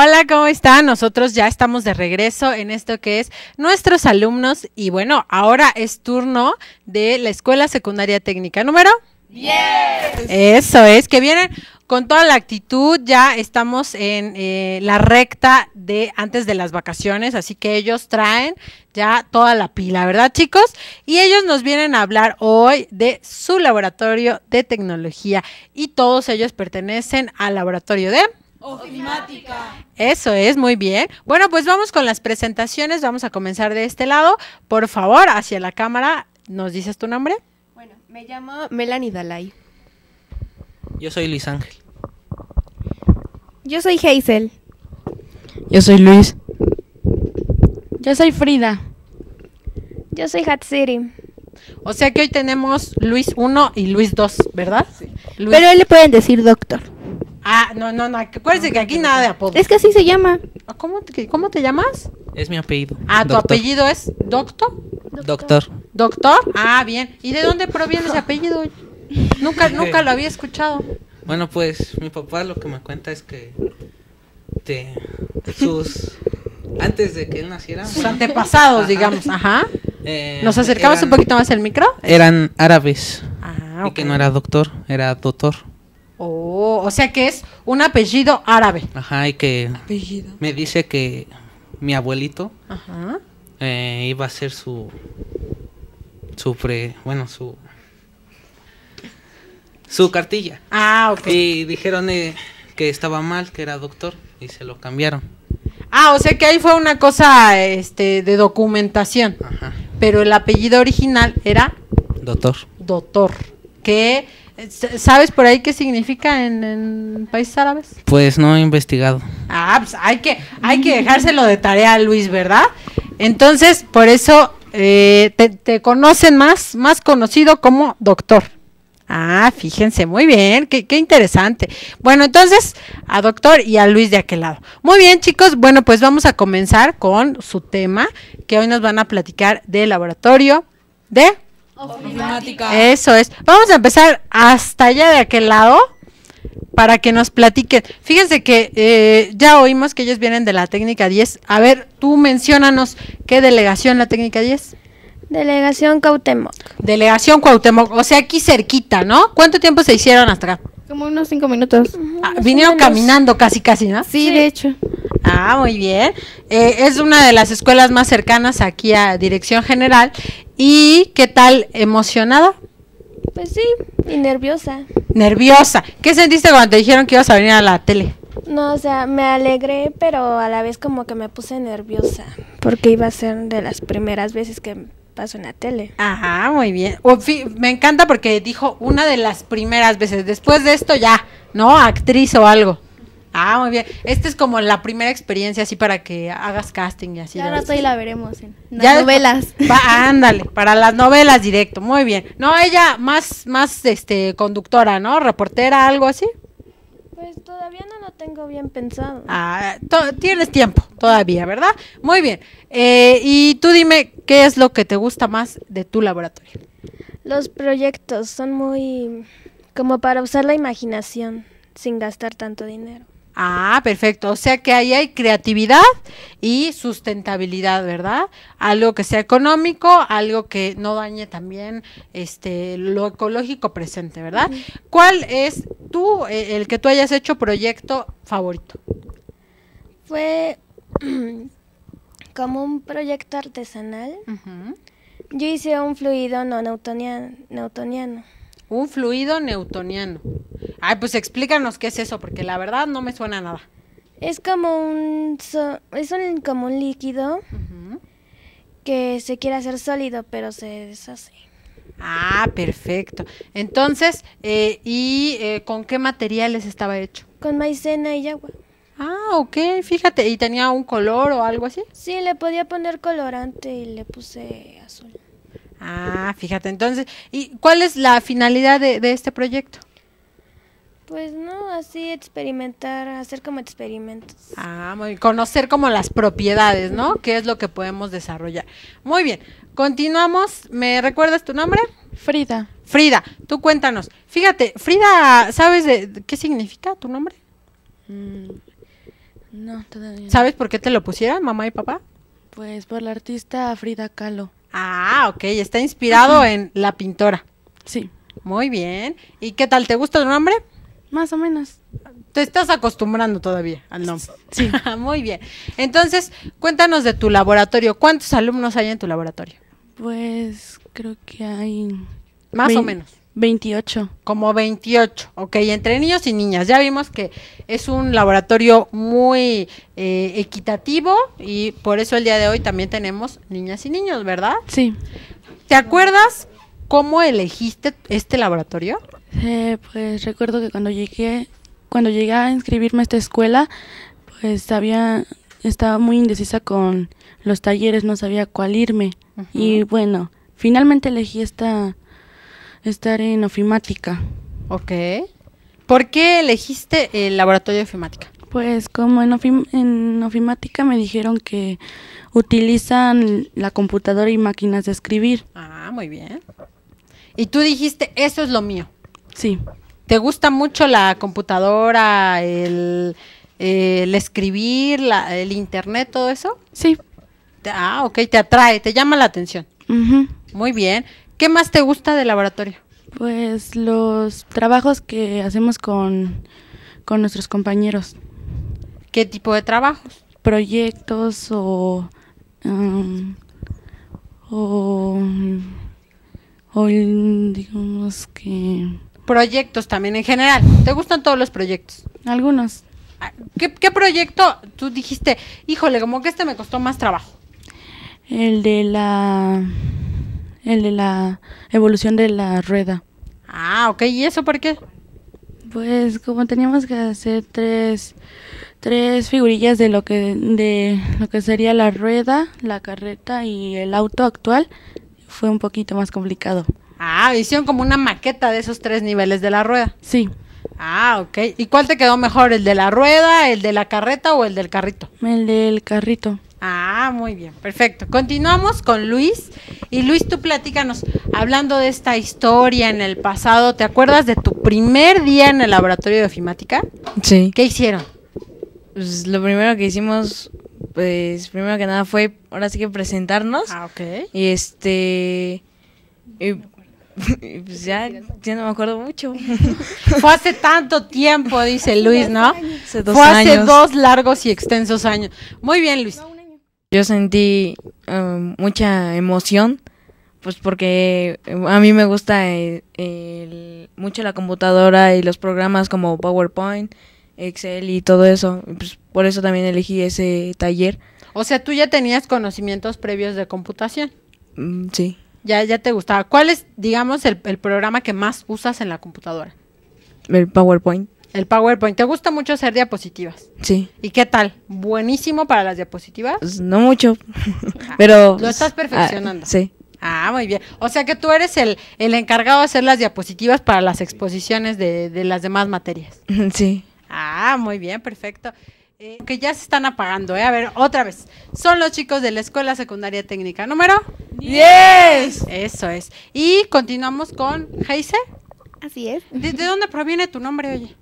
Hola, ¿cómo están? Nosotros ya estamos de regreso en esto que es nuestros alumnos y bueno, ahora es turno de la Escuela Secundaria Técnica número 10. Eso es, que vienen con toda la actitud, ya estamos en eh, la recta de antes de las vacaciones, así que ellos traen ya toda la pila, ¿verdad chicos? Y ellos nos vienen a hablar hoy de su laboratorio de tecnología y todos ellos pertenecen al laboratorio de... Ofimática. Eso es, muy bien. Bueno, pues vamos con las presentaciones. Vamos a comenzar de este lado. Por favor, hacia la cámara, ¿nos dices tu nombre? Bueno, me llamo Melanie Dalai. Yo soy Luis Ángel. Yo soy Hazel. Yo soy Luis. Yo soy Frida. Yo soy Hatsiri. O sea que hoy tenemos Luis 1 y Luis 2, ¿verdad? Luis- Pero él le pueden decir doctor. No, no, no. Acuérdense que aquí nada de apodo. Es que así se llama. Ah, ¿Cómo te, ¿Cómo te llamas? Es mi apellido. Ah, tu Doctor. apellido es Doctor. Doctor. ¿Doctor? Ah, bien. ¿Y de dónde proviene ese apellido? Nunca, nunca lo había escuchado. Bueno, pues mi papá lo que me cuenta es que de sus antes de que él naciera, Sus antepasados, Ajá. digamos. Ajá. eh, ¿Nos acercamos eran- un poquito más al micro? Eran árabes Ah, y que no era doctor, era doctor. Oh, o sea que es un apellido árabe. Ajá, y que Apellido. me dice que mi abuelito Ajá. eh, iba a ser su su pre, bueno, su su cartilla. Ah, ok. Y dijeron eh, que estaba mal, que era doctor y se lo cambiaron. Ah, o sea que ahí fue una cosa este, de documentación. Ajá. Pero el apellido original era Doctor. doctor. ¿Qué? ¿Sabes por ahí qué significa en, en países árabes? Pues no he investigado. Ah, pues hay que, hay que dejárselo de tarea a Luis, ¿verdad? Entonces, por eso eh, te, te conocen más, más conocido como doctor. Ah, fíjense, muy bien, qué, qué interesante. Bueno, entonces, a doctor y a Luis de aquel lado. Muy bien, chicos, bueno, pues vamos a comenzar con su tema, que hoy nos van a platicar del laboratorio de... Ofimática. Eso es. Vamos a empezar hasta allá de aquel lado para que nos platiquen. Fíjense que eh, ya oímos que ellos vienen de la técnica 10. A ver, tú menciónanos qué delegación la técnica 10. Delegación Cautemoc. Delegación Cuauhtémoc, o sea, aquí cerquita, ¿no? ¿Cuánto tiempo se hicieron hasta acá? Como unos cinco minutos. Ah, vinieron caminando casi, casi, ¿no? Sí, de hecho. Ah, muy bien. Eh, es una de las escuelas más cercanas aquí a Dirección General. ¿Y qué tal? ¿Emocionada? Pues sí, y nerviosa. ¿Nerviosa? ¿Qué sentiste cuando te dijeron que ibas a venir a la tele? No, o sea, me alegré, pero a la vez como que me puse nerviosa. Porque iba a ser de las primeras veces que paso en la tele. Ajá, muy bien. Me encanta porque dijo una de las primeras veces. Después de esto ya, ¿no? Actriz o algo. Ah, muy bien. Esta es como la primera experiencia así para que hagas casting y así. Ya rato y la veremos en las Ya novelas. Va, ándale, para las novelas directo. Muy bien. No, ella más más este conductora, ¿no? Reportera, algo así. Pues todavía no lo tengo bien pensado. Ah, to- tienes tiempo todavía, ¿verdad? Muy bien. Eh, y tú dime qué es lo que te gusta más de tu laboratorio. Los proyectos son muy como para usar la imaginación sin gastar tanto dinero. Ah, perfecto. O sea que ahí hay creatividad y sustentabilidad, ¿verdad? Algo que sea económico, algo que no dañe también este lo ecológico presente, ¿verdad? ¿Cuál es tú eh, el que tú hayas hecho proyecto favorito? Fue como un proyecto artesanal. Yo hice un fluido no newtoniano. Un fluido newtoniano. Ay, pues explícanos qué es eso, porque la verdad no me suena a nada. Es como un so- es un, como un líquido que se quiere hacer sólido, pero se deshace. Ah, perfecto. Entonces, eh, ¿y eh, con qué materiales estaba hecho? Con maicena y agua. Ah, ok, fíjate, ¿y tenía un color o algo así? Sí, le podía poner colorante y le puse azul. Ah, fíjate, entonces, ¿y cuál es la finalidad de, de este proyecto? Pues no, así experimentar, hacer como experimentos. Ah, muy conocer como las propiedades, ¿no? ¿Qué es lo que podemos desarrollar? Muy bien, continuamos. ¿Me recuerdas tu nombre? Frida. Frida, tú cuéntanos. Fíjate, Frida, ¿sabes de, de qué significa tu nombre? Mm, No, todavía no. ¿Sabes por qué te lo pusieron, mamá y papá? Pues por la artista Frida Kahlo. Ah, ok, está inspirado en la pintora. Sí, Muy bien. ¿Y qué tal? ¿Te gusta el nombre? más o menos. Te estás acostumbrando todavía al nombre. Sí. Muy bien. Entonces, cuéntanos de tu laboratorio. ¿Cuántos alumnos hay en tu laboratorio? Pues creo que hay... Más o menos. 28. Como 28, ok, entre niños y niñas. Ya vimos que es un laboratorio muy eh, equitativo y por eso el día de hoy también tenemos niñas y niños, ¿verdad? Sí. ¿Te acuerdas cómo elegiste este laboratorio? Eh, pues recuerdo que cuando llegué, cuando llegué a inscribirme a esta escuela, pues había, estaba muy indecisa con los talleres, no sabía cuál irme. Y bueno, finalmente elegí esta, estar en ofimática. Ok. ¿Por qué elegiste el laboratorio de ofimática? Pues como en, ofim- en ofimática me dijeron que utilizan la computadora y máquinas de escribir. Ah, muy bien. Y tú dijiste, eso es lo mío. Sí, ¿Te gusta mucho la computadora, el, el escribir, la- el internet, todo eso? sí. Ah, ok, te atrae, te llama la atención. Muy bien. ¿Qué más te gusta del laboratorio? Pues los trabajos que hacemos con, con nuestros compañeros, ¿Qué tipo de trabajos? proyectos o um, o, o digamos que Proyectos también en general. ¿Te gustan todos los proyectos? algunos Ah, ¿Qué, qué proyecto tú dijiste, híjole, como que este me costó más trabajo? el de la el de la evolución de la rueda. Ah, ok, ¿y eso por qué? Pues como teníamos que hacer tres, tres figurillas de lo que de lo que sería la rueda, la carreta y el auto actual, fue un poquito más complicado. Ah, hicieron como una maqueta de esos tres niveles de la rueda. Sí, Ah, ok. ¿Y cuál te quedó mejor, el de la rueda, el de la carreta o el del carrito? el del carrito. Ah, muy bien, perfecto. Continuamos con Luis. Y Luis, tú platícanos, hablando de esta historia en el pasado, ¿te acuerdas de tu primer día en el laboratorio de ofimática? Sí. ¿Qué hicieron? Pues lo primero que hicimos, pues primero que nada fue ahora sí que presentarnos. Ah, ok. Y este. Y, y pues ya, ya no me acuerdo mucho. Fue hace tanto tiempo, dice Luis, ¿no? Hace dos Fue hace años. dos largos y extensos años. Muy bien, Luis. Yo sentí um, mucha emoción, pues porque eh, a mí me gusta eh, el- mucho la computadora y los programas como PowerPoint, Excel y todo eso. Pues por eso también elegí ese taller. O sea, tú ya tenías conocimientos previos de computación. Mm, sí, Ya, ya te gustaba. ¿Cuál es, digamos, el, el programa que más usas en la computadora? el PowerPoint. El PowerPoint. ¿Te gusta mucho hacer diapositivas? Sí. ¿Y qué tal? ¿Buenísimo para las diapositivas? Pues, no mucho, pero... Lo estás perfeccionando. ah, sí, Ah, muy bien. O sea que tú eres el, el encargado de hacer las diapositivas para las exposiciones de, de las demás materias. sí. Ah, muy bien, perfecto. Eh, que ya se están apagando, ¿eh? A ver, otra vez. Son los chicos de la Escuela Secundaria Técnica número 10. Eso es. Y continuamos con Heise. Así es. ¿De, de dónde proviene tu nombre, oye?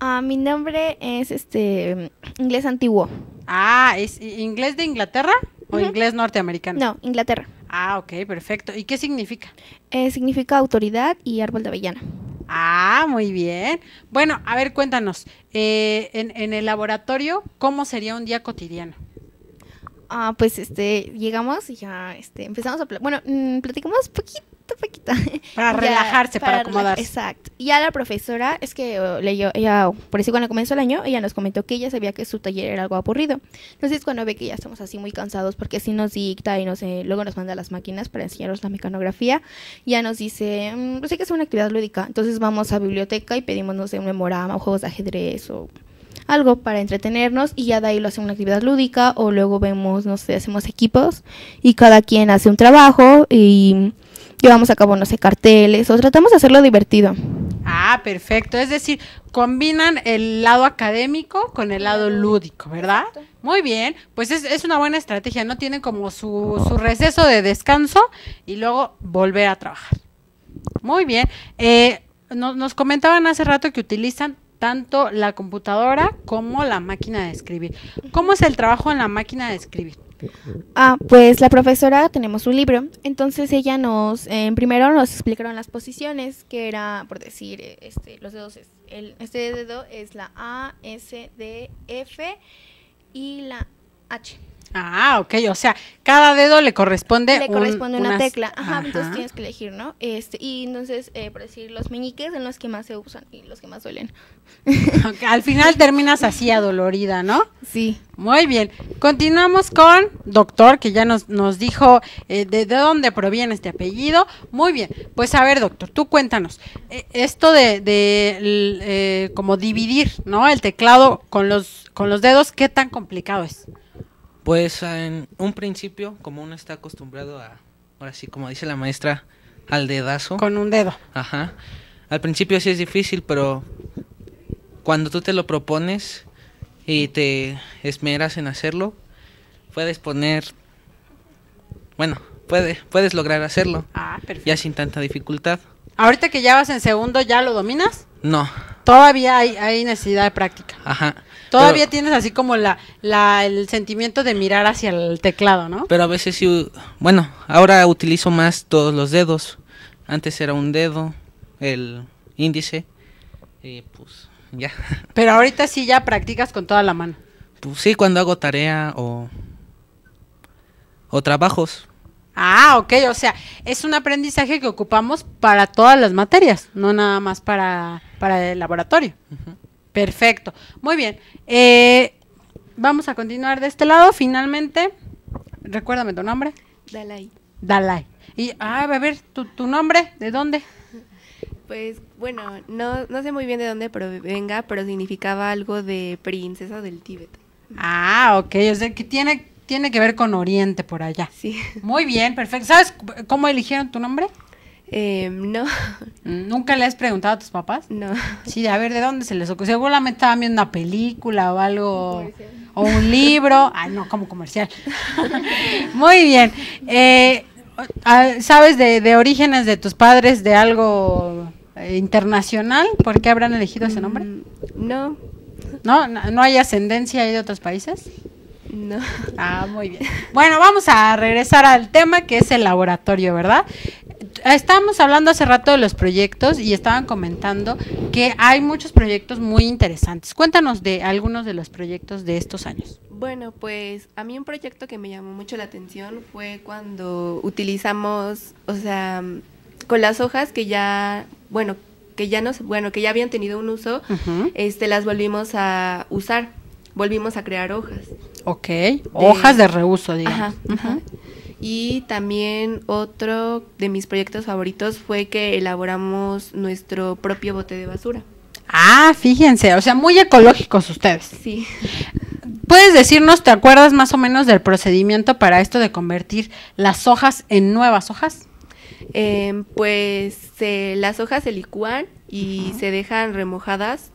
Ah, mi nombre es este inglés antiguo. Ah, ¿es inglés de Inglaterra o inglés norteamericano? No, Inglaterra. Ah, ok, perfecto. ¿Y qué significa? Eh, significa autoridad y árbol de avellana. Ah, muy bien. Bueno, a ver, cuéntanos. eh, en, en el laboratorio, ¿cómo sería un día cotidiano? Ah, pues este, llegamos y ya este, empezamos a bueno, mm, platicamos poquito, poquito. Para Ya, relajarse, para, rela- acomodarse. Exacto. Y ya la profesora, es que eh, leyó, ella, por eso cuando comenzó el año, ella nos comentó que ella sabía que su taller era algo aburrido. Entonces cuando ve que ya estamos así muy cansados, porque así nos dicta y nos, eh, luego nos manda las máquinas para enseñarnos la mecanografía, ya nos dice, mm, pues hay que hacer una actividad lúdica. Entonces vamos a biblioteca y pedimos, no sé, un memorama o juegos de ajedrez o algo para entretenernos y ya de ahí lo hacen una actividad lúdica o luego vemos, no sé, hacemos equipos y cada quien hace un trabajo y llevamos a cabo, no sé, carteles o tratamos de hacerlo divertido. Ah, perfecto. Es decir, combinan el lado académico con el lado lúdico, ¿verdad? Muy bien. Pues es, es una buena estrategia. No tienen como su, su receso de descanso y luego volver a trabajar. Muy bien. Eh, nos, nos comentaban hace rato que utilizan tanto la computadora como la máquina de escribir. ¿Cómo es el trabajo en la máquina de escribir? Ah, pues la profesora tenemos un libro, entonces ella nos, en primero nos explicaron las posiciones, que era, por decir, eh, este, los dedos, es, el, este dedo es la A, S, D, F y la H. Ah, ok, o sea, cada dedo le corresponde Le un- corresponde una unas- tecla, ajá, entonces tienes que elegir, ¿no? Este, y entonces, eh, por decir, los meñiques son los que más se usan y los que más duelen. Al final terminas así adolorida, ¿no? Sí. Muy bien. Continuamos con doctor, que ya nos, nos dijo eh, de, de dónde proviene este apellido. Muy bien. Pues a ver, doctor, tú cuéntanos. Eh, esto de, de eh, como dividir, ¿no? El teclado con los, con los dedos, ¿qué tan complicado es? Pues en un principio, como uno está acostumbrado a, ahora sí, como dice la maestra, al dedazo. Con un dedo. Ajá. Al principio sí es difícil, pero cuando tú te lo propones y te esmeras en hacerlo, puedes poner, bueno, puede, puedes lograr hacerlo, Ah, perfecto. ya sin tanta dificultad. Ahorita que ya vas en segundo, ¿ya lo dominas? No, Todavía hay, hay necesidad de práctica. ajá. Todavía pero, tienes así como la, la, el sentimiento de mirar hacia el teclado, ¿no? pero a veces sí, bueno, ahora utilizo más todos los dedos. Antes era un dedo, el índice, y pues ya. Pero ahorita sí ya practicas con toda la mano. Pues sí, cuando hago tarea o, o trabajos. Ah, ok, o sea, es un aprendizaje que ocupamos para todas las materias, no nada más para, para el laboratorio. Perfecto, muy bien. Eh, vamos a continuar de este lado, finalmente. Recuérdame tu nombre. Dalai. Dalai. Y, ah, a ver, ¿tu, tu nombre, ¿de dónde? Pues bueno, no, no sé muy bien de dónde provenga, pero significaba algo de princesa del Tíbet. Ah, ok, o sea, que tiene, tiene que ver con Oriente por allá. Sí. Muy bien, perfecto. ¿Sabes cómo eligieron tu nombre? Eh, no, ¿Nunca le has preguntado a tus papás? no. Sí, a ver, ¿de dónde se les ocurrió? Seguramente estaban viendo una película o algo, o un libro. Ay, no, como comercial. Muy bien. Eh, ah, ¿Sabes de, de orígenes de tus padres de algo eh, internacional? ¿Por qué habrán elegido ese nombre? Mm, No, ¿No? ¿No no hay ascendencia ahí de otros países? no. Ah, muy bien. Bueno, vamos a regresar al tema que es el laboratorio, ¿verdad? Estamos hablando hace rato de los proyectos y estaban comentando que hay muchos proyectos muy interesantes. Cuéntanos de algunos de los proyectos de estos años. Bueno, pues a mí un proyecto que me llamó mucho la atención fue cuando utilizamos, o sea, con las hojas que ya, bueno, que ya no, se- bueno, que ya habían tenido un uso, este, las volvimos a usar, volvimos a crear hojas. Ok. Hojas de reuso, digamos. Ajá, ajá. Y también otro de mis proyectos favoritos fue que elaboramos nuestro propio bote de basura. Ah, fíjense, o sea, muy ecológicos ustedes. Sí. ¿Puedes decirnos, te acuerdas más o menos del procedimiento para esto de convertir las hojas en nuevas hojas? Em, pues las hojas se licúan y se dejan remojadas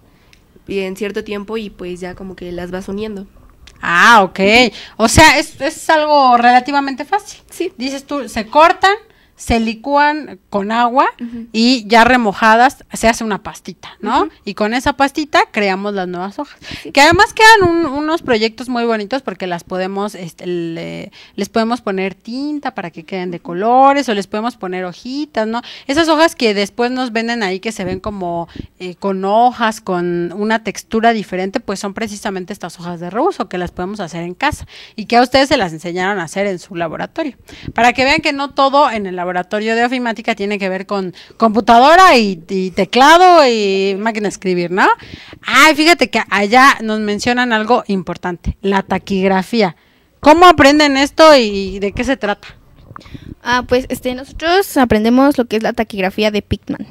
y en cierto tiempo y pues ya como que las vas uniendo. Ah, ok. O sea, es, es algo relativamente fácil. Sí. Dices tú, se cortan, se licúan con agua y ya remojadas se hace una pastita, ¿no? Y con esa pastita creamos las nuevas hojas. Que además quedan un- unos proyectos muy bonitos porque las podemos, este, le- les podemos poner tinta para que queden de colores o les podemos poner hojitas, ¿no? Esas hojas que después nos venden ahí que se ven como eh, con hojas, con una textura diferente, pues son precisamente estas hojas de reuso que las podemos hacer en casa y que a ustedes se las enseñaron a hacer en su laboratorio. Para que vean que no todo en el laboratorio de ofimática tiene que ver con computadora y, teclado y máquina de escribir, ¿no? Ay, fíjate que allá nos mencionan algo importante, la taquigrafía. ¿Cómo aprenden esto y de qué se trata? Ah, pues este, nosotros aprendemos lo que es la taquigrafía de Pickman.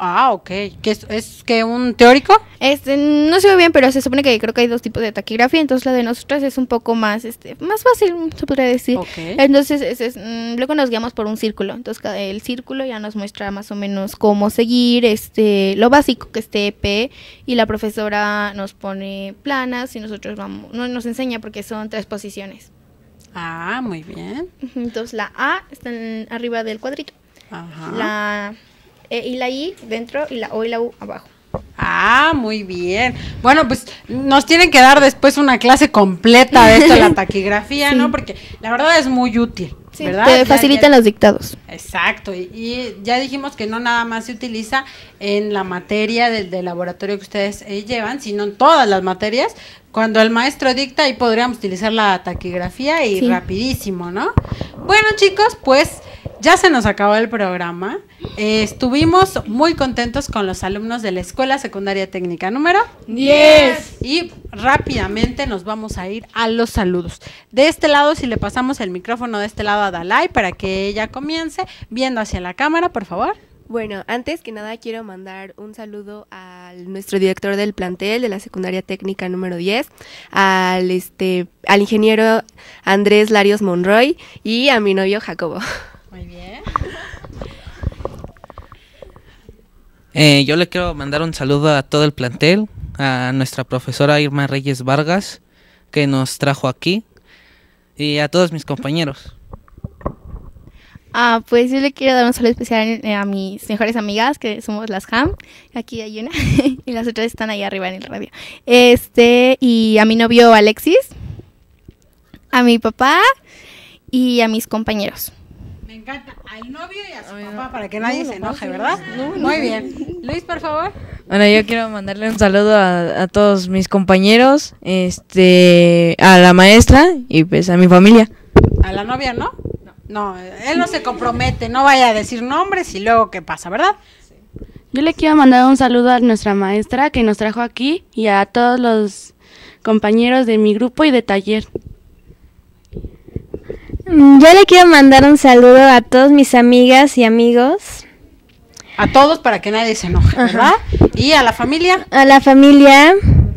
Ah, ok. ¿Que es, es que un teórico? Este, no sé muy bien, pero se supone que creo que hay dos tipos de taquigrafía, entonces la de nosotras es un poco más, este, más fácil, se podría decir. Ok. Entonces, es- es, mm, luego nos guiamos por un círculo. Entonces, cada- el círculo ya nos muestra más o menos cómo seguir, este, lo básico que esté P, y la profesora nos pone planas y nosotros vamos, no nos enseña porque son tres posiciones. Ah, muy bien. Entonces, la A está en- arriba del cuadrito, Ajá. la E y la I dentro y la O y la U abajo. Ah, muy bien. Bueno, pues nos tienen que dar después una clase completa de esto, la taquigrafía, ¿no? Porque la verdad es muy útil. Sí, ¿verdad? te Ya- facilitan ya- los dictados. Exacto, y, y ya dijimos que no nada más se utiliza en la materia del, del laboratorio que ustedes eh, llevan, sino en todas las materias. Cuando el maestro dicta, ahí podríamos utilizar la taquigrafía y Sí. rapidísimo, ¿no? Bueno, chicos, pues ya se nos acabó el programa. Eh, estuvimos muy contentos con los alumnos de la Escuela Secundaria Técnica número 10. Y rápidamente nos vamos a ir a los saludos. De este lado, si le pasamos el micrófono de este lado a Dalai para que ella comience viendo hacia la cámara, por favor. Bueno, antes que nada quiero mandar un saludo a nuestro director del plantel de la secundaria técnica número 10, al este al ingeniero Andrés Larios Monroy y a mi novio Jacobo. Muy bien. Eh, yo le quiero mandar un saludo a todo el plantel, a nuestra profesora Irma Reyes Vargas, que nos trajo aquí, y a todos mis compañeros. Ah, pues yo le quiero dar un saludo especial eh, a mis mejores amigas, que somos las Ham. Aquí hay una, y las otras están ahí arriba en el radio. Este, y a mi novio Alexis, a mi papá y a mis compañeros. Me encanta. Al novio y a su papá para que nadie se enoje, ¿verdad? Muy bien. Luis, por favor. Bueno, yo quiero mandarle un saludo a, a todos mis compañeros, este, a la maestra y pues a mi familia. A la novia, ¿no? No, él no se compromete, no vaya a decir nombres y luego qué pasa, ¿verdad? Yo le quiero mandar un saludo a nuestra maestra que nos trajo aquí y a todos los compañeros de mi grupo y de taller. Mm, Yo le quiero mandar un saludo a todas mis amigas y amigos, A todos para que nadie se enoje, ¿verdad? Y a la familia. a la familia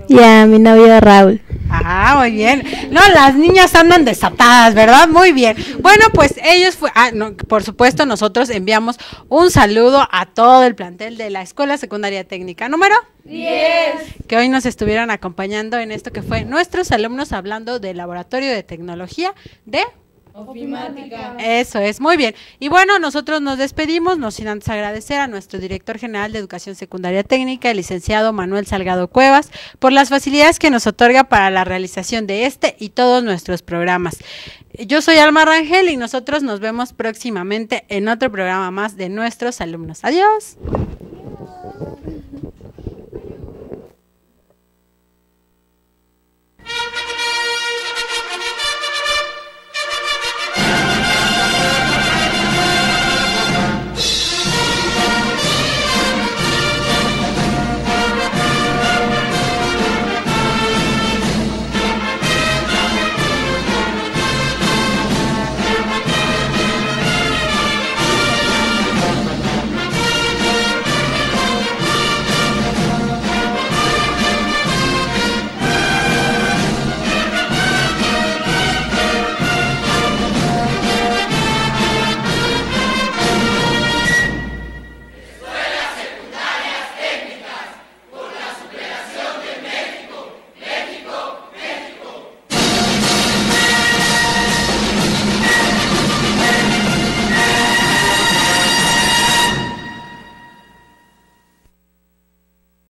y a mi novio Raúl. Ah, muy bien. No, las niñas andan desatadas, ¿verdad? Muy bien. Bueno, pues ellos fue, ah, no, por supuesto, nosotros enviamos un saludo a todo el plantel de la Escuela Secundaria Técnica número 10, que hoy nos estuvieron acompañando en esto que fue nuestros alumnos hablando del laboratorio de tecnología de Eso es, muy bien. Y bueno, nosotros nos despedimos, no sin antes agradecer a nuestro director general de Educación Secundaria Técnica, el licenciado Manuel Salgado Cuevas, por las facilidades que nos otorga para la realización de este y todos nuestros programas. Yo soy Alma Rangel y nosotros nos vemos próximamente en otro programa más de nuestros alumnos. Adiós.